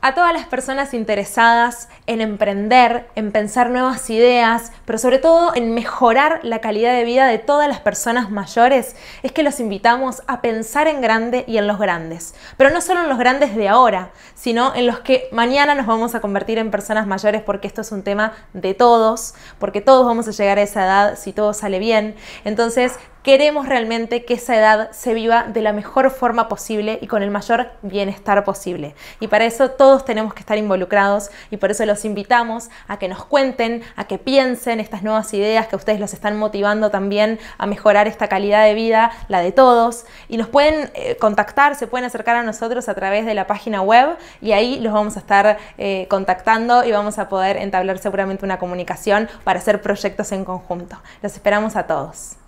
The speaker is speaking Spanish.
a todas las personas interesadas en emprender, en pensar nuevas ideas, pero sobre todo en mejorar la calidad de vida de todas las personas mayores, es que los invitamos a pensar en grande y en los grandes. Pero no solo en los grandes de ahora, sino en los que mañana nos vamos a convertir en personas mayores porque esto es un tema de todos, porque todos vamos a llegar a esa edad si todo sale bien. Entonces, queremos realmente que esa edad se viva de la mejor forma posible y con el mayor bienestar posible. Y para eso todos tenemos que estar involucrados y por eso los invitamos a que nos cuenten, a que piensen estas nuevas ideas que ustedes los están motivando también a mejorar esta calidad de vida, la de todos. Y nos pueden eh, contactar, se pueden acercar a nosotros a través de la página web y ahí los vamos a estar eh, contactando y vamos a poder entablar seguramente una comunicación para hacer proyectos en conjunto. Los esperamos a todos.